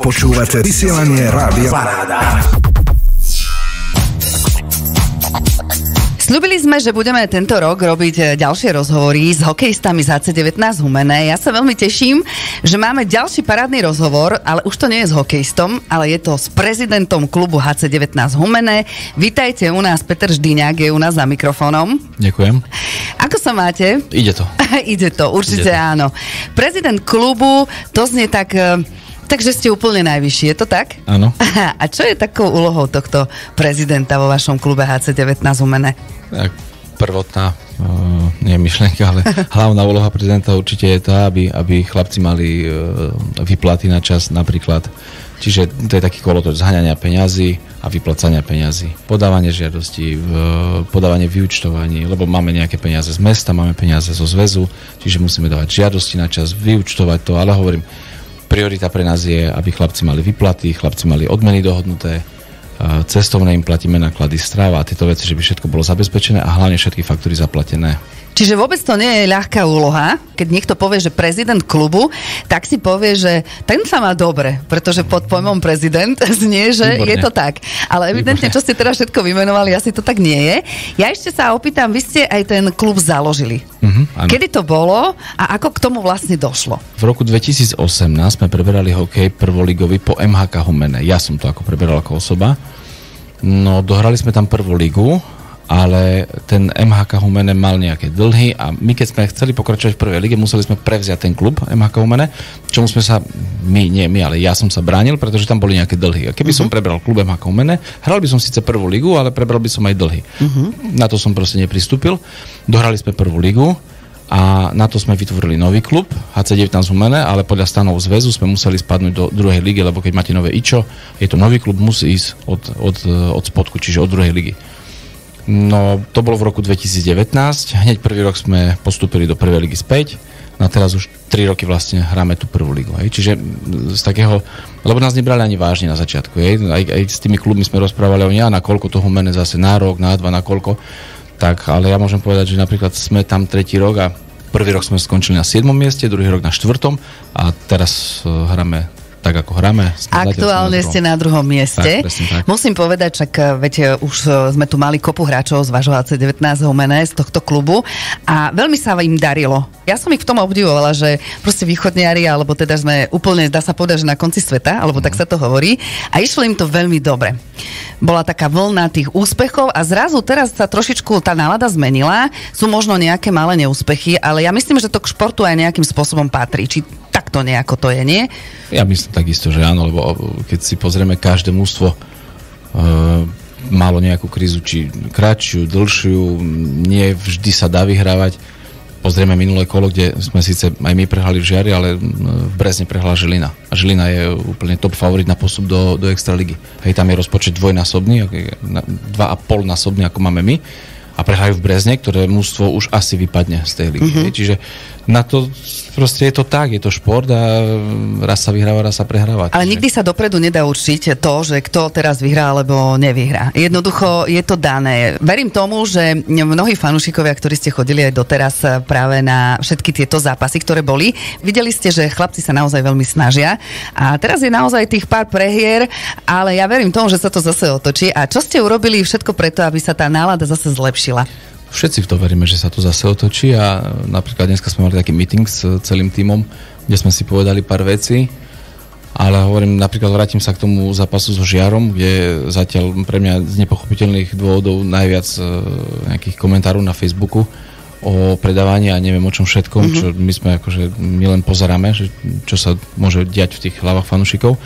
Počúvate vysielanie Rádia Paráda. Sľubili sme, že budeme tento rok robiť e, ďalšie rozhovory s hokejistami z HC19 Humené. Ja sa veľmi teším, že máme ďalší parádny rozhovor, ale už to nie je s hokejistom, ale je to s prezidentom klubu HC19 Humené. Vítajte u nás, Peter Ždyňák je u nás za mikrofónom. Ďakujem. Ako sa máte? Ide to. Ide to, určite Ide to. áno. Prezident klubu, to znie tak... Takže ste úplne najvyšší, je to tak? Áno. A čo je takou úlohou tohto prezidenta vo vašom klube HC19 Humené? Tak prvotná, uh, nie myšlienka, ale hlavná úloha prezidenta určite je tá, aby, aby chlapci mali uh, vyplaty na čas napríklad. Čiže to je taký kolotoč zhaňania peňazí a vyplacania peňazí. Podávanie žiadosti, podávanie vyučtovaní, lebo máme nejaké peniaze z mesta, máme peniaze zo zväzu, čiže musíme dávať žiadosti na čas, vyučtovať to, ale hovorím, priorita pre nás je, aby chlapci mali vyplaty, chlapci mali odmeny dohodnuté, cestovné im platíme náklady stráva a tieto veci, že by všetko bolo zabezpečené a hlavne všetky faktúry zaplatené. Čiže vôbec to nie je ľahká úloha, keď niekto povie, že prezident klubu, tak si povie, že ten sa má dobre, pretože pod pojmom prezident znie, že Výborne. je to tak. Ale evidentne, Výborne. čo ste teraz všetko vymenovali, asi to tak nie je. Ja ešte sa opýtam, vy ste aj ten klub založili. Áno. Kedy to bolo a ako k tomu vlastne došlo? V roku 2018 sme preberali hokej prvoligový po MHK Humene. Ja som to ako preberal ako osoba. No, dohrali sme tam prvú ligu, ale ten MHK Humene mal nejaké dlhy a my keď sme chceli pokračovať v prvej lige, museli sme prevziať ten klub MHK Humene, čomu sme sa, my, nie my, ale ja som sa bránil, pretože tam boli nejaké dlhy. A keby uh-huh. som prebral klub MHK Humene, hral by som síce prvú ligu, ale prebral by som aj dlhy. Uh-huh. Na to som proste nepristúpil. Dohrali sme prvú ligu, a na to sme vytvorili nový klub HC19 Humene, ale podľa stanov zväzu sme museli spadnúť do druhej ligy, lebo keď máte nové IČO, je to nový klub, musí ísť od, od, od spodku, čiže od druhej ligy. No, to bolo v roku 2019, hneď prvý rok sme postúpili do prvej ligy späť, no a teraz už 3 roky vlastne hráme tú prvú ligu. Hej. Čiže mm, z takého, lebo nás nebrali ani vážne na začiatku, hej. Aj, aj s tými klubmi sme rozprávali o ja, na koľko toho mene zase na rok, na dva, na koľko. Tak, ale ja môžem povedať, že napríklad sme tam tretí rok a prvý rok sme skončili na 7. mieste, druhý rok na 4. a teraz uh, hráme tak, ako hráme. Aktuálne ste na druhom mieste. Tak, presne tak. Musím povedať, čak eh, viete, už eh, sme tu mali kopu hráčov z vášho AC19 Humene, z tohto klubu a veľmi sa im darilo. Ja som ich v tom obdivovala, že proste východniari, alebo teda sme úplne, dá sa povedať, že na konci sveta, alebo tak sa to hovorí a išlo im to veľmi dobre. Bola taká vlna tých úspechov a zrazu teraz sa trošičku tá nálada zmenila, sú možno nejaké malé neúspechy, ale ja myslím, že to k športu aj nejakým spôsobom patrí. Či takto nejako to je, nie? Ja myslím takisto, že áno, lebo keď si pozrieme každé mústvo uh, malo nejakú krízu, či kratšiu, dlhšiu, nie vždy sa dá vyhrávať. Pozrieme minulé kolo, kde sme síce aj my prehrali v Žiari, ale v Brezne prehrala Žilina. A Žilina je úplne top favorit na postup do, do Extraligy. Hej, tam je rozpočet dvojnásobný, dva a pol násobný, ako máme my. A prehrajú v Brezne, ktoré mústvo už asi vypadne z tej ligy. Mm-hmm. Hej, čiže na to proste je to tak, je to šport a raz sa vyhráva, raz sa prehráva. Ale nikdy sa dopredu nedá určiť to, že kto teraz vyhrá alebo nevyhrá. Jednoducho je to dané. Verím tomu, že mnohí fanúšikovia, ktorí ste chodili aj doteraz eh, práve na všetky tieto zápasy, ktoré boli, videli ste, že chlapci sa naozaj veľmi snažia. A teraz je naozaj tých pár prehier, ale ja verím tomu, že sa to zase otočí. A čo ste urobili všetko preto, aby sa tá nálada zase zlepšila? Všetci v to veríme, že sa to zase otočí a napríklad dneska sme mali taký meeting s celým tímom, kde sme si povedali pár vecí, ale hovorím, napríklad vrátim sa k tomu zápasu so Žiarom, kde zatiaľ pre mňa z nepochopiteľných dôvodov najviac e, nejakých komentárov na Facebooku o predávaní a neviem o čom všetkom, mm-hmm. čo my sme akože, my len pozeráme, že čo sa môže diať v tých hlavách fanúšikov.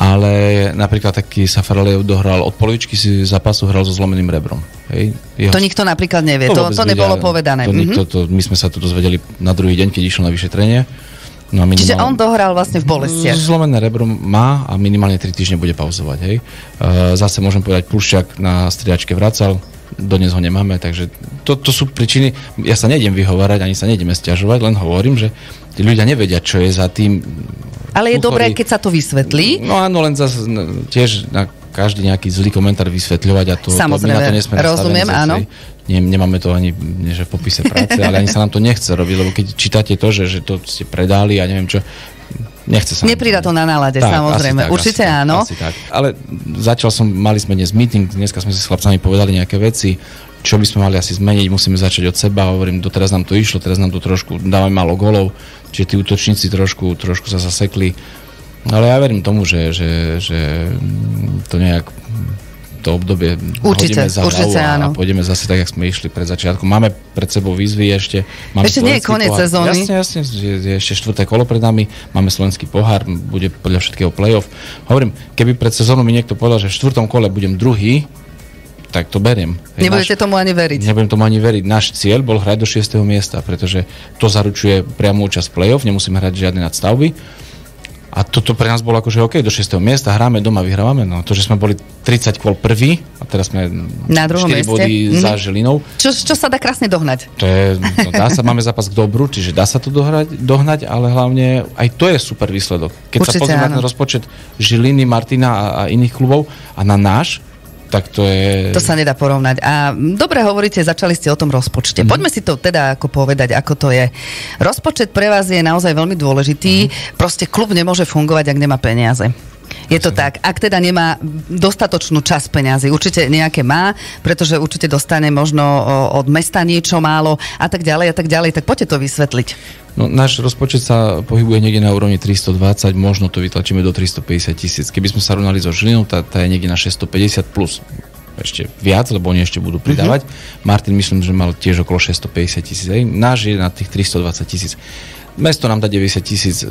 Ale napríklad taký Safaralev dohral od polovičky si zápasu hral so zlomeným rebrom. Hej? Jeho To nikto napríklad nevie. To, vôbec to nebolo ľudia- povedané. To, Mhm. nikto, to, my sme sa to dozvedeli na druhý deň, keď išiel na vyšetrenie. No a Čiže on dohral vlastne v bolestiach. Zlomené rebro má a minimálne 3 týždne bude pauzovať. Hej. E, Zase môžem povedať, Plušťak na striačke vracal, dnes ho nemáme, takže to, to sú príčiny, ja sa nejdem vyhovárať, ani sa nejdeme stiažovať, len hovorím, že tí ľudia nevedia, čo je za tým. Ale je dobré, keď sa to vysvetlí. No áno, len zase no, tiež na každý nejaký zlý komentár vysvetľovať a to, Samozrejme, to my na to nesme rozumiem, áno. Nie, nemáme to ani nie, že v popise práce, ale ani sa nám to nechce robiť, lebo keď čítate to, že, že to ste predali a neviem čo, Nechce sa. Nepridá to na nálade, Tak, samozrejme. tak, Určite asi áno. Asi tak. Ale začal som, mali sme dnes meeting, dneska sme si s chlapcami povedali nejaké veci, čo by sme mali asi zmeniť, musíme začať od seba, hovorím, doteraz nám to išlo, teraz nám to trošku, dávame málo golov, čiže tí útočníci trošku, trošku sa zasekli. Ale ja verím tomu, že, že, že to nejak to obdobie Určite, hodíme za určite a, áno. a pôjdeme zase tak, jak sme išli pred začiatkom. Máme pred sebou výzvy ešte. Máme Ešte nie je koniec pohár. sezóny. Jasne, jasne, je, je ešte štvrté kolo pred nami, máme slovenský pohár, bude podľa všetkého playoff. Hovorím, keby pred sezónou mi niekto povedal, že v štvrtom kole budem druhý, tak to beriem. Nebudete tomu ani veriť. Nebudem tomu ani veriť. Náš cieľ bol hrať do 6. miesta, pretože to zaručuje priamu účasť play-off, nemusíme hrať žiadne nadstavby. A toto pre nás bolo akože OK, do 6. miesta hráme, doma vyhrávame. No to, že sme boli 30 kôl prvý a teraz sme Na druhom 4 mieste. body Mhm. za Žilinou. Čo, čo sa dá krásne dohnať. To je, no dá sa, máme zápas k dobru, čiže dá sa to dohrať, dohnať, ale hlavne aj to je super výsledok. Keď Určite sa pozrieme na ten rozpočet Žiliny, Martina a, a iných klubov a na náš, tak to je... To sa nedá porovnať. A dobre hovoríte, začali ste o tom rozpočte. Poďme si to teda ako povedať, ako to je. Rozpočet pre vás je naozaj veľmi dôležitý. Proste klub nemôže fungovať, ak nemá peniaze. Je to tak. Ak teda nemá dostatočnú časť peňazí, určite nejaké má, pretože určite dostane možno od mesta niečo málo a tak ďalej a tak ďalej. Tak poďte to vysvetliť. No, náš rozpočet sa pohybuje niekde na úrovni 320, možno to vytlačíme do 350 tisíc. Keby sme sa rovnali so Žilinou, tá, tá je niekde na 650 plus ešte viac, lebo oni ešte budú pridávať. Mm-hmm. Martin myslím, že mal tiež okolo 650 tisíc. Náš je na tých 320 tisíc. Mesto nám dá 90 tisíc, e,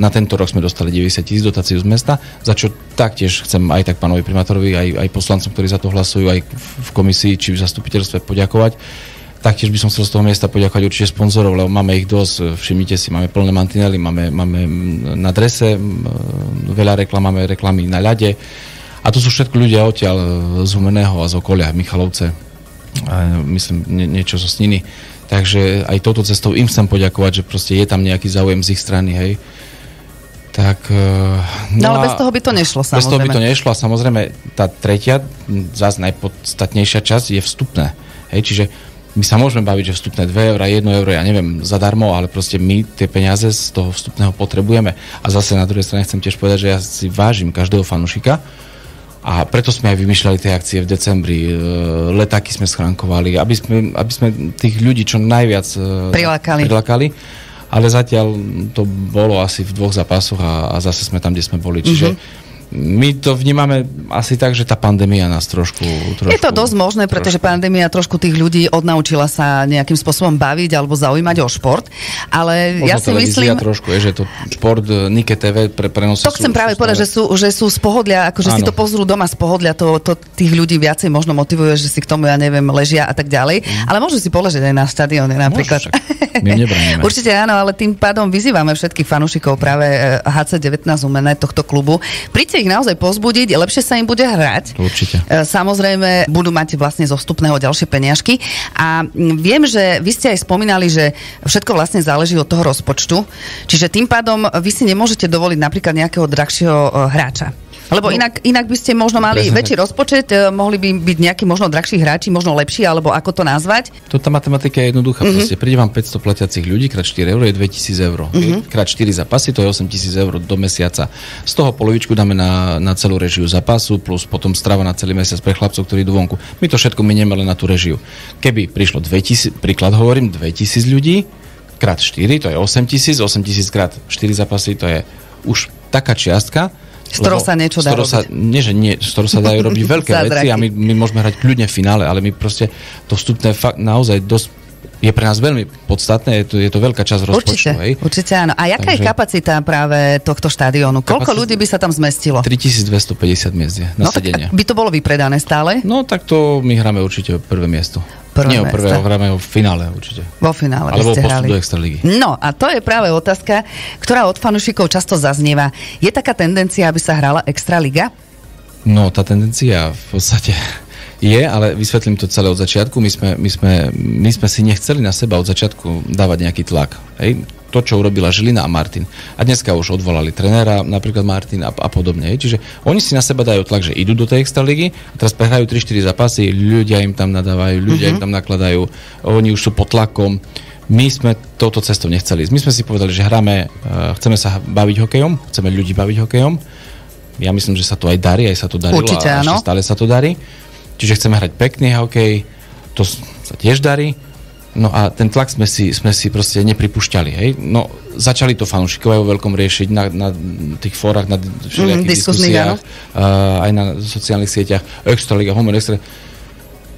na tento rok sme dostali 90 tisíc dotáciu z mesta, za čo taktiež chcem aj tak pánovi primátorovi, aj, aj poslancom, ktorí za to hlasujú, aj v komisii či v zastupiteľstve poďakovať. Taktiež by som chcel z toho miesta poďakovať určite sponzorov, lebo máme ich dosť. Všimnite si, máme plné mantinely, máme, máme na drese veľa reklam, máme reklamy na ľade. A to sú všetko ľudia odtiaľ z Humeného a z okolia, Michalovce. Myslím, nie, niečo zo Sniny. Takže aj touto cestou im chcem poďakovať, že proste je tam nejaký záujem z ich strany, hej. Tak, no, no ale bez toho by to nešlo, samozrejme. Bez toho by to nešlo a samozrejme tá tretia, zás najpodstatnejšia časť je vstupné. Hej, čiže my sa môžeme baviť, že vstupné 2 eurá, 1 euro, ja neviem, zadarmo, ale proste my tie peniaze z toho vstupného potrebujeme. A zase na druhej strane chcem tiež povedať, že ja si vážim každého fanušika a preto sme aj vymýšľali tie akcie v decembri. E, letáky sme schránkovali, aby sme, aby sme tých ľudí čo najviac e, prilákali. prilákali. Ale zatiaľ to bolo asi v dvoch zápasoch a, a zase sme tam, kde sme boli. Čiže mm-hmm my to vnímame asi tak, že tá pandémia nás trošku... trošku je to dosť možné, pretože trošku. pandémia trošku tých ľudí odnaučila sa nejakým spôsobom baviť alebo zaujímať o šport, ale Možno ja si myslím... trošku, je, že to šport Nike TV pre prenosy To chcem sú, práve sú povedať, že sú, že sú z pohodlia, akože si to pozrú doma z pohodlia, to, to tých ľudí viacej možno motivuje, že si k tomu, ja neviem, ležia a tak ďalej, mm. ale môžu si položiť aj na štadióne napríklad. Určite áno, ale tým pádom vyzývame všetkých fanúšikov práve eh, HC19 umené tohto klubu. Príďte ich naozaj pozbudiť, lepšie sa im bude hrať. Určite. Samozrejme, budú mať vlastne zo vstupného ďalšie peniažky. A viem, že vy ste aj spomínali, že všetko vlastne záleží od toho rozpočtu. Čiže tým pádom vy si nemôžete dovoliť napríklad nejakého drahšieho hráča. Lebo no, inak, inak by ste možno mali prezident. väčší rozpočet, mohli by byť nejakí možno drahší hráči, možno lepší, alebo ako to nazvať? To tá matematika je jednoduchá. Mm-hmm. Proste príde vám 500 platiacich ľudí, krát 4 eur je 2000 eur. Mm-hmm. Krát 4 zápasy, to je 8000 eur do mesiaca. Z toho polovičku dáme na, na celú režiu zápasu, plus potom strava na celý mesiac pre chlapcov, ktorí idú vonku. My to všetko minieme len na tú režiu. Keby prišlo 2000, príklad hovorím, 2000 ľudí, krát 4, to je 8000, 8000 krát 4 zápasy, to je už taká čiastka, z ktorou sa niečo dá sa, nie, že nie, z ktorou sa dajú robiť veľké veci a my, my môžeme hrať kľudne v finále, ale my proste to vstupné fakt naozaj dosť je pre nás veľmi podstatné, je to, je to veľká časť rozpočtu. Určite, hej? určite áno. A jaká Takže, je kapacita práve tohto štadiónu? Koľko ľudí by sa tam zmestilo? 3250 miest je na no, sedenie. by to bolo vypredané stále? No tak to my hráme určite prvé miesto. Prvé Nie o prvé, hráme o finále určite. Vo finále Alebo ste hrali. do Extraligy. No a to je práve otázka, ktorá od fanúšikov často zaznieva. Je taká tendencia, aby sa hrala Extraliga? No, tá tendencia v podstate je, ale vysvetlím to celé od začiatku. My sme, my, sme, my sme si nechceli na seba od začiatku dávať nejaký tlak. Hej? To, čo urobila Žilina a Martin. A dneska už odvolali trenéra, napríklad Martin a, a podobne. Hej? Čiže oni si na seba dajú tlak, že idú do tej extraligy, a teraz prehrajú 3-4 zápasy, ľudia im tam nadávajú, ľudia mm-hmm. im tam nakladajú, oni už sú pod tlakom. My sme touto cestou nechceli. My sme si povedali, že hráme, uh, chceme sa baviť hokejom, chceme ľudí baviť hokejom. Ja myslím, že sa to aj darí, aj sa to darilo Určite, a áno. stále sa to darí. Čiže chceme hrať pekný hokej, to sa tiež darí. No a ten tlak sme si, sme si proste nepripúšťali, hej. No, začali to fanúšikovia vo veľkom riešiť na, na tých fórach, na všelijakých diskusných, diskusiách, uh, aj na sociálnych sieťach, Extraliga, Homer Extra.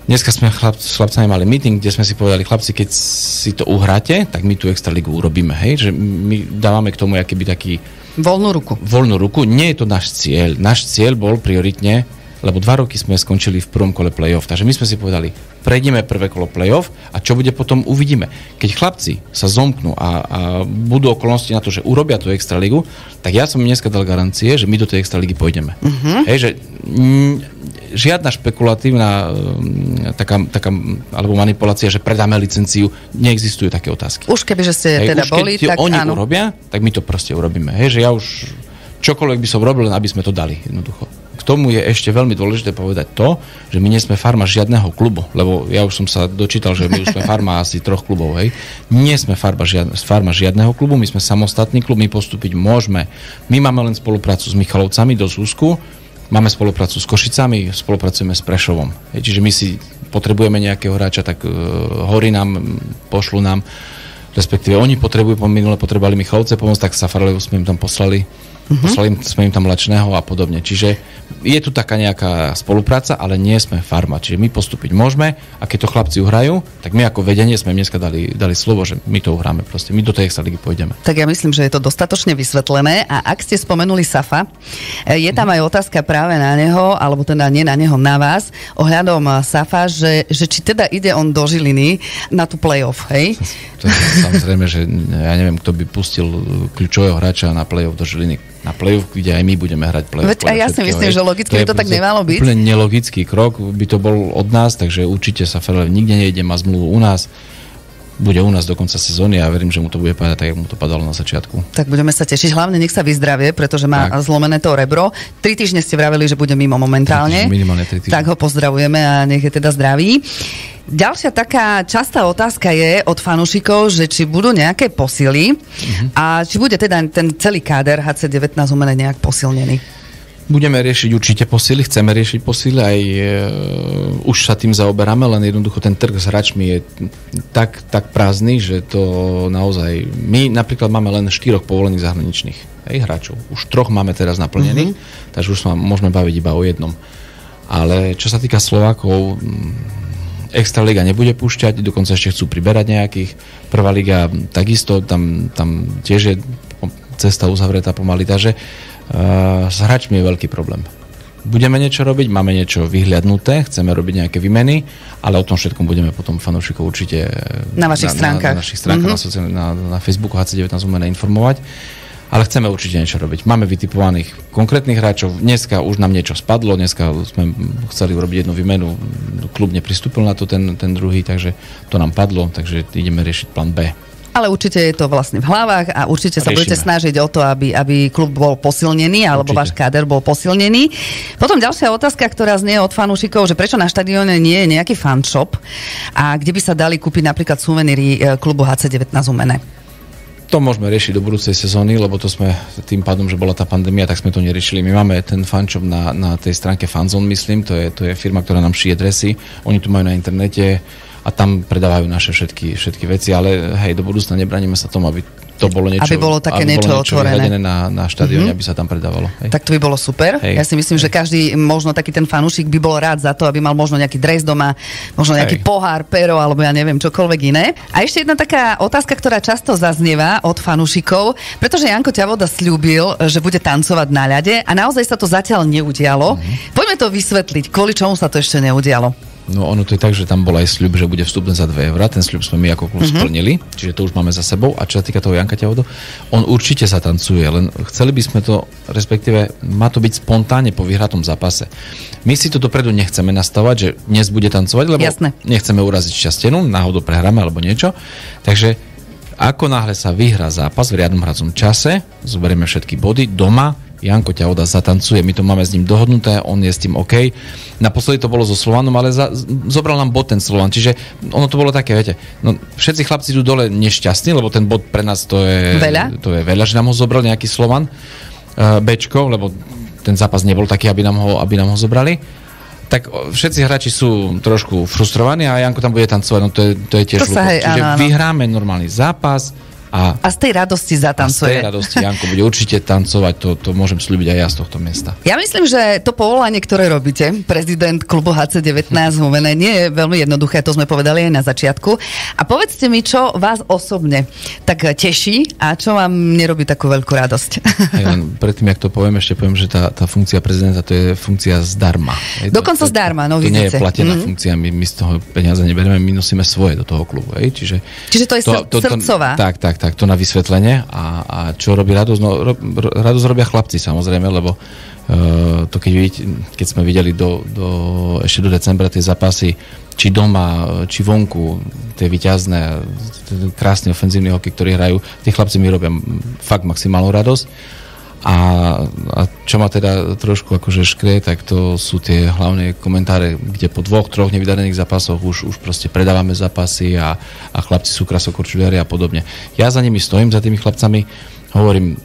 Dneska sme chlap, s chlapcami mali meeting, kde sme si povedali, chlapci, keď si to uhráte, tak my tú Extraligu urobíme, hej, že my dávame k tomu akýby taký Voľnú ruku. voľnú ruku. Nie je to náš cieľ. Náš cieľ bol prioritne, lebo dva roky sme skončili v prvom kole play-off. Takže my sme si povedali, prejdeme prvé kolo play-off a čo bude potom uvidíme. Keď chlapci sa zomknú a, a budú okolnosti na to, že urobia tú extraligu, tak ja som dneska dal garancie, že my do tej extraligy pôjdeme. Uh-huh. Hej, že mm, žiadna špekulatívna mm, taká, taká, alebo manipulácia, že predáme licenciu, neexistujú také otázky. Už keby, že ste Hej, teda už boli, keď tak oni áno. urobia, tak my to proste urobíme. Hej, že ja už čokoľvek by som robil, aby sme to dali jednoducho. Tomu je ešte veľmi dôležité povedať to, že my nie sme farma žiadneho klubu, lebo ja už som sa dočítal, že my už sme farma asi troch klubov, hej. Nie sme farma, žiadne, farma žiadneho klubu, my sme samostatný klub, my postúpiť môžeme. My máme len spoluprácu s Michalovcami do Zúsku, máme spoluprácu s Košicami, spolupracujeme s Prešovom. Hej, čiže my si potrebujeme nejakého hráča, tak uh, hory nám, pošlu nám, respektíve oni potrebujú, po minule potrebovali Michalovce pomôcť, tak Safarlevu sme im tam poslali, uh-huh. poslali sme im tam Mlačného a podobne. Čiže je tu taká nejaká spolupráca, ale nie sme farma. Čiže my postúpiť môžeme a keď to chlapci uhrajú, tak my ako vedenie sme dneska dali, dali slovo, že my to uhráme proste. My do tej extraligy pôjdeme. Tak ja myslím, že je to dostatočne vysvetlené a ak ste spomenuli Safa, e, je tam aj otázka práve na neho, alebo teda nie na neho, na vás, ohľadom Safa, že, že či teda ide on do Žiliny na tú playoff, hej? To je samozrejme, že ja neviem, kto by pustil kľúčového hráča na play-off do Žiliny. Na play-off, kde aj my budeme hrať play-off. Veď aj ja si myslím, že logicky by to tak nemalo byť. Úplne nelogický krok by to bol od nás, takže určite sa Ferlev nikde nejde, má zmluvu u nás. Bude u nás do konca sezóny a verím, že mu to bude padať tak, ako mu to padalo na začiatku. Tak budeme sa tešiť. Hlavne nech sa vyzdravie, pretože má Tak. zlomené to rebro. Tri týždne ste vraveli, že bude mimo momentálne. Týždne, minimálne tri týždne. Tak ho pozdravujeme a nech je teda zdravý. Ďalšia taká častá otázka je od fanúšikov, že či budú nejaké posily Mhm. a či bude teda ten celý káder HC19 umené nejak posilnený. Budeme riešiť určite posily, chceme riešiť posily, aj e, už sa tým zaoberáme, len jednoducho ten trh s hráčmi je tak, tak prázdny, že to naozaj... My napríklad máme len štyroch povolených zahraničných hej, hráčov. Už troch máme teraz naplnených, mm-hmm. takže už sa môžeme baviť iba o jednom. Ale čo sa týka Slovákov, Extraliga nebude púšťať, dokonca ešte chcú priberať nejakých. Prvá liga takisto, tam, tam tiež je cesta uzavretá pomaly, takže uh, s hráčmi je veľký problém. Budeme niečo robiť, máme niečo vyhliadnuté, chceme robiť nejaké výmeny, ale o tom všetkom budeme potom fanúšikov určite Na vašich stránkach. na, na našich stránkach, Mhm. mm-hmm. na, na, na Facebooku HC19 umene informovať. Ale chceme určite niečo robiť. Máme vytipovaných konkrétnych hráčov. Dneska už nám niečo spadlo, dneska sme chceli urobiť jednu výmenu. Klub nepristúpil na to, ten, ten druhý, takže to nám padlo, takže ideme riešiť plán B. Ale určite je to vlastne v hlavách a určite sa Riešime. budete snažiť o to, aby, aby klub bol posilnený alebo Určite. váš káder bol posilnený. Potom ďalšia otázka, ktorá znie od fanúšikov, že prečo na štadióne nie je nejaký fanshop a kde by sa dali kúpiť napríklad suveníry e, klubu HC19 Umené. To môžeme riešiť do budúcej sezóny, lebo to sme tým pádom, že bola tá pandémia, tak sme to neriešili. My máme ten fanshop na, na tej stránke Fanzone, myslím, to je, to je firma, ktorá nám šije dresy. Oni tu majú na internete a tam predávajú naše všetky, všetky veci, ale hej, do budúcna nebraníme sa tomu, aby to bolo niečo, Aby bolo také aby niečo bolo niečo otvorené. na, na štadióne, mm-hmm. aby sa tam predávalo. Hej. Tak to by bolo super. Hej. Ja si myslím, že každý, možno taký ten fanúšik by bol rád za to, aby mal možno nejaký dres doma, možno nejaký Hej. pohár, pero, alebo ja neviem, čokoľvek iné. A ešte jedna taká otázka, ktorá často zaznieva od fanúšikov, pretože Janko Ťavoda slúbil, že bude tancovať na ľade a naozaj sa to zatiaľ neudialo. Mhm. Poďme to vysvetliť, kvôli čomu sa to ešte neudialo. No ono to je tak, že tam bol aj sľub, že bude vstupné za 2 eurá. Ten sľub sme my ako klub mm-hmm. splnili, čiže to už máme za sebou. A čo sa týka toho Janka Ťavodo, on určite sa tancuje, len chceli by sme to, respektíve má to byť spontánne po vyhratom zápase. My si to dopredu nechceme nastavať, že dnes bude tancovať, lebo Jasné. nechceme uraziť šťastenu, náhodou prehráme alebo niečo. Takže ako náhle sa vyhrá zápas v riadnom hracom čase, zoberieme všetky body, doma Janko ťa oda zatancuje, my to máme s ním dohodnuté, on je s tým OK. Naposledy to bolo so Slovanom, ale za, zobral nám bod ten Slovan, čiže ono to bolo také, viete, no, všetci chlapci idú dole nešťastní, lebo ten bod pre nás to je veľa, to je veľa že nám ho zobral nejaký Slovan, uh, Bčko, lebo ten zápas nebol taký, aby nám ho, aby nám ho zobrali tak všetci hráči sú trošku frustrovaní a Janko tam bude tancovať, no to je, to je tiež to sa, hej, Čiže áno, áno. vyhráme normálny zápas, a, a z tej radosti zatancuje. A z tej radosti Janko bude určite tancovať, to, to môžem slúbiť aj ja z tohto miesta. Ja myslím, že to povolanie, ktoré robíte, prezident klubu HC19 Humené, nie je veľmi jednoduché, to sme povedali aj na začiatku. A povedzte mi, čo vás osobne tak teší a čo vám nerobí takú veľkú radosť. Hej, len predtým, jak to poviem, ešte poviem, že tá, tá funkcia prezidenta to je funkcia zdarma. Hej, Dokonca to, zdarma, no to vidíte. nie je platená mm-hmm. funkcia, my, my z toho peniaze neberieme, my nosíme svoje do toho klubu. Hej, čiže, čiže to je to, to, srdcová. To, tak, tak, tak, to na vysvetlenie. A, a čo robí radosť? No, ro, radosť robia chlapci samozrejme, lebo uh, to keď, vidíte, keď sme videli do, do, ešte do decembra tie zápasy, či doma, či vonku, tie vyťazné, krásny ofenzívny hokej, ktorý hrajú, tí chlapci mi robia fakt maximálnu radosť. A, a čo ma teda trošku akože škrie, tak to sú tie hlavné komentáre, kde po dvoch, troch nevydarených zápasoch už, už proste predávame zápasy a, a chlapci sú krasokorčuliari a podobne. Ja za nimi stojím, za tými chlapcami, hovorím,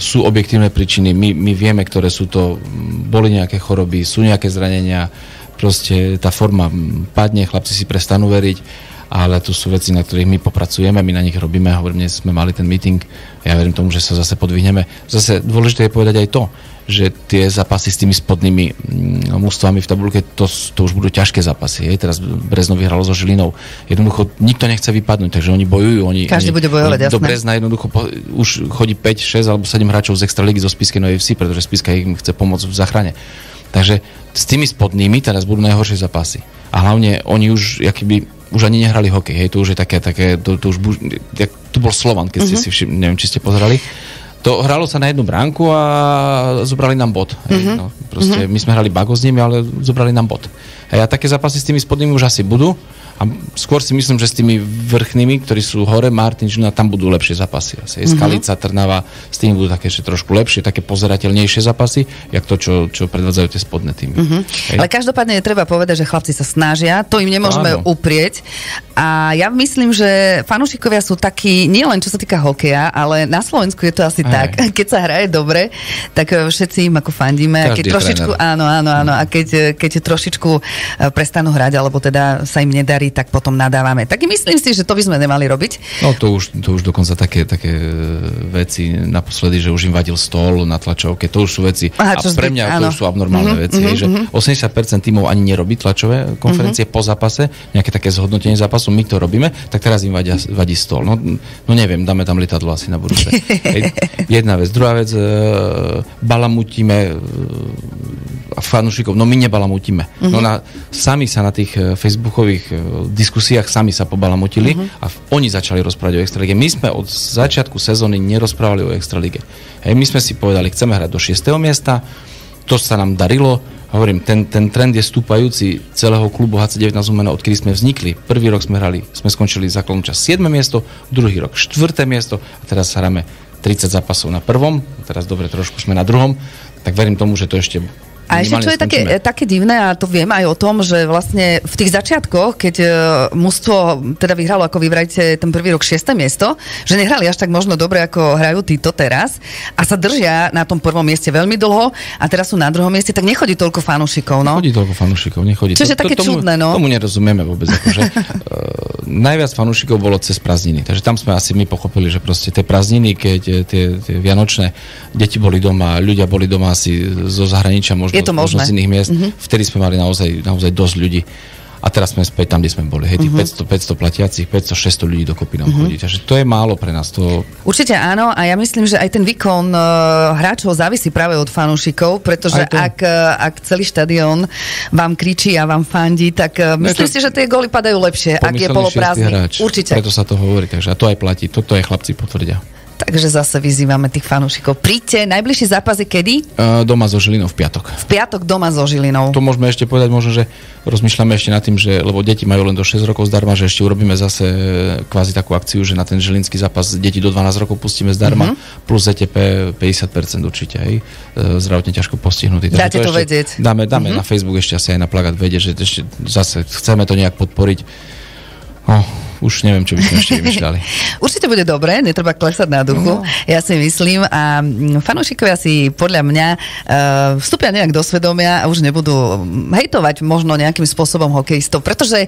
sú objektívne príčiny, my, my vieme, ktoré sú to, boli nejaké choroby, sú nejaké zranenia, proste tá forma padne, chlapci si prestanú veriť ale tu sú veci, na ktorých my popracujeme, my na nich robíme, hovorím, dnes sme mali ten meeting, ja verím tomu, že sa zase podvihneme. Zase dôležité je povedať aj to, že tie zápasy s tými spodnými mústvami v tabulke, to, to už budú ťažké zápasy. Hej. Teraz Brezno vyhralo so Žilinou. Jednoducho nikto nechce vypadnúť, takže oni bojujú. Oni, Každý oni, bude bojovať, oni, Do Brezna jednoducho po, už chodí 5, 6 alebo 7 hráčov z Extraligy zo Spiske Novej Vsi, pretože Spiska im chce pomôcť v záchrane. Takže s tými spodnými teraz budú najhoršie zápasy. A hlavne oni už, akýby, už ani nehrali hokej, hej, to už je také, také to, to už, jak, bol Slovan, keď ste mm-hmm. si všim, neviem, či ste pozerali, to hralo sa na jednu bránku a zobrali nám bod. Hej, mm-hmm. no, proste mm-hmm. my sme hrali bago s nimi, ale zobrali nám bod. Hej, a také zápasy s tými spodnými už asi budú. A skôr si myslím, že s tými vrchnými, ktorí sú hore, Martin, Žina, tam budú lepšie zápasy. Asi mm-hmm. Skalica, Trnava, s tými budú také že trošku lepšie, také pozerateľnejšie zápasy, jak to, čo, čo predvádzajú tie spodné týmy. Mm-hmm. Ale každopádne je treba povedať, že chlapci sa snažia, to im nemôžeme Áno. uprieť. A ja myslím, že fanúšikovia sú takí, nielen čo sa týka hokeja, ale na Slovensku je to asi Aj. tak, keď sa hraje dobre, tak všetci im ako fandíme. Každý keď trošičku, tréner. áno, áno, áno. A keď, keď trošičku e, prestanú hrať, alebo teda sa im nedarí, tak potom nadávame. Tak myslím si, že to by sme nemali robiť. No to už, to už dokonca také, také veci naposledy, že už im vadil stôl na tlačovke, to už sú veci, Aha, a pre mňa áno. to už sú abnormálne mm-hmm, veci, mm-hmm. že 80% tímov ani nerobí tlačové konferencie mm-hmm. po zápase, nejaké také zhodnotenie zápasu, my to robíme, tak teraz im vadia, vadí stôl. No, no neviem, dáme tam lietadlo asi na budúce. Jedna vec. Druhá vec, e, balamutíme e, fanúšikov, no my nebalamutíme. Mm-hmm. No na, sami sa na tých e, facebookových e, diskusiách sami sa pobalamutili uh-huh. a oni začali rozprávať o Extralige. My sme od začiatku sezóny nerozprávali o Extralige. Hej, my sme si povedali, chceme hrať do 6. miesta, to sa nám darilo. Hovorím, ten, ten trend je stúpajúci celého klubu HC19 Umeno, odkedy sme vznikli. Prvý rok sme hrali, sme skončili základnú čas 7. miesto, druhý rok 4. miesto a teraz hráme 30 zápasov na prvom, teraz dobre, trošku sme na druhom, tak verím tomu, že to ešte a ešte čo je také, také divné, a to viem aj o tom, že vlastne v tých začiatkoch, keď uh, mužstvo teda vyhralo, ako vyvrajte ten prvý rok 6. miesto, že nehrali až tak možno dobre, ako hrajú títo teraz a sa držia na tom prvom mieste veľmi dlho a teraz sú na druhom mieste, tak nechodí toľko fanúšikov. No? Nechodí toľko fanúšikov, nechodí. Čo je také tomu, čudné, no? Tomu nerozumieme vôbec. Akože, uh, najviac fanúšikov bolo cez prázdniny, takže tam sme asi my pochopili, že proste tie prázdniny, keď tie, tie vianočné deti boli doma, ľudia boli doma asi zo zahraničia, možno je to možné. z iných miest. Mm-hmm. Vtedy sme mali naozaj, naozaj dosť ľudí. A teraz sme späť tam, kde sme boli. Hej, tých mm-hmm. 500, 500 platiacich, 500, 600 ľudí dokopy nám mm-hmm. chodí. Takže to je málo pre nás. To... Určite áno a ja myslím, že aj ten výkon uh, hráčov závisí práve od fanúšikov, pretože ak, uh, ak celý štadión vám kričí a vám fandí, tak uh, myslím to... si, že tie góly padajú lepšie, ak je poloprázdny. Určite. Preto sa to hovorí, takže a to aj platí. Toto aj chlapci potvrdia. Takže zase vyzývame tých fanúšikov. Príďte, najbližší zápas je kedy? Uh, doma so Žilinou v piatok. V piatok doma so Žilinou. To môžeme ešte povedať možno, že rozmýšľame ešte nad tým, že, lebo deti majú len do 6 rokov zdarma, že ešte urobíme zase kvázi takú akciu, že na ten žilinský zápas deti do 12 rokov pustíme zdarma, mm-hmm. plus ETP 50% určite, hej, e, zdravotne ťažko postihnutý. Dáte to, to ešte vedieť. Dáme, dáme mm-hmm. na Facebook ešte asi aj na plagát vedieť, že ešte zase chceme to nejak podporiť. Oh, už neviem, čo by sme ešte vymýšľali. Určite bude dobre, netreba klesať na duchu, no. ja si myslím. A mm, fanúšikovia si podľa mňa uh, vstúpia nejak do svedomia a už nebudú hejtovať možno nejakým spôsobom hokejistov, pretože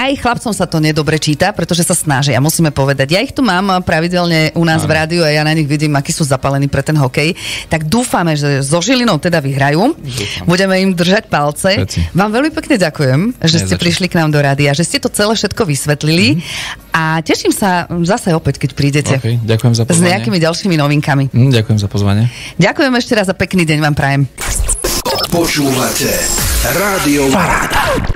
aj chlapcom sa to nedobre číta, pretože sa snažia, musíme povedať. Ja ich tu mám pravidelne u nás Áno. v rádiu a ja na nich vidím, akí sú zapálení pre ten hokej. Tak dúfame, že so Žilinou teda vyhrajú. Dúfam. Budeme im držať palce. Všetci. Vám veľmi pekne ďakujem, že ste prišli k nám do rádia, že ste to celé všetko vysvetlili. Mm. A teším sa zase opäť, keď prídete. Okay, ďakujem za pozvanie. S nejakými ďalšími novinkami. Mm, ďakujem za pozvanie. Ďakujem ešte raz za pekný deň vám prajem. Počúvate Rádio Paráda.